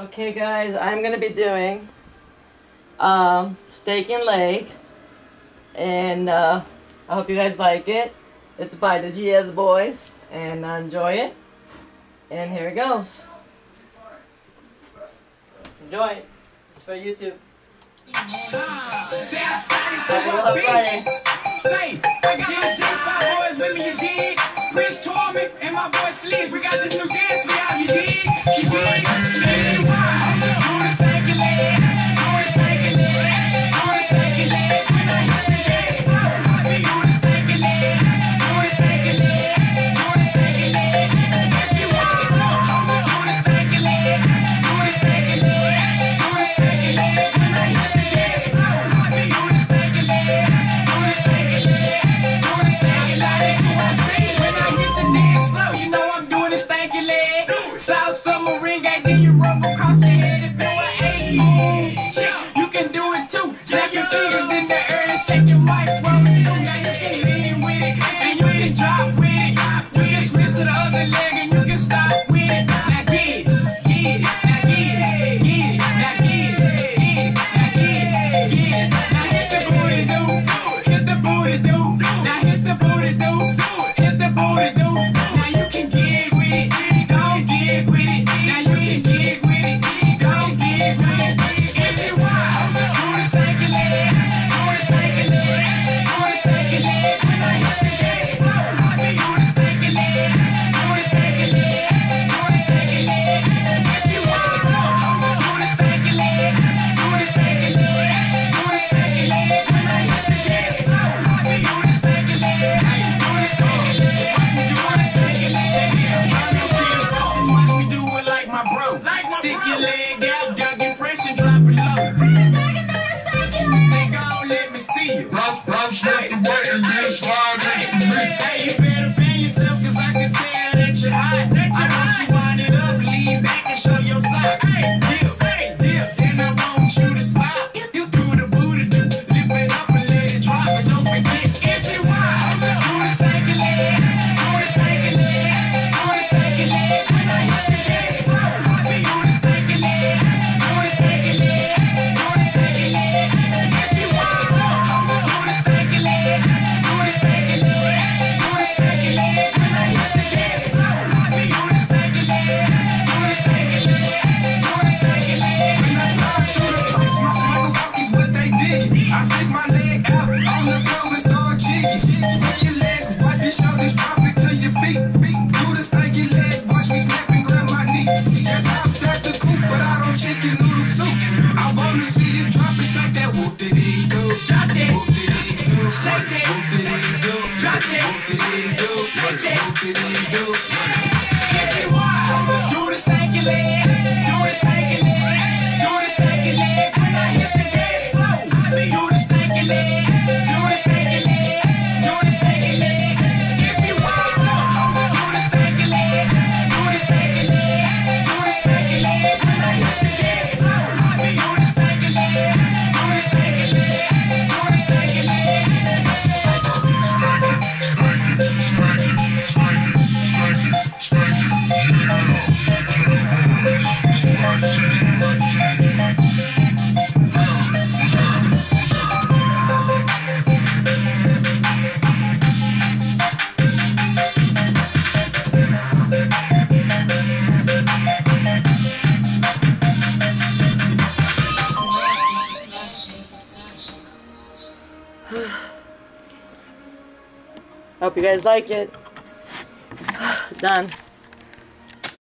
Okay guys, I'm gonna be doing um, steak and leg and uh, I hope you guys like it. It's by the GS Boyz and uh, enjoy it. And here it goes. Enjoy it. It's for YouTube. Say, I got my boys with me, you dig? Prince Torment and my boy Sleep. We got this new dance for y'all, you? What do? What do? Hope you guys like it. Done.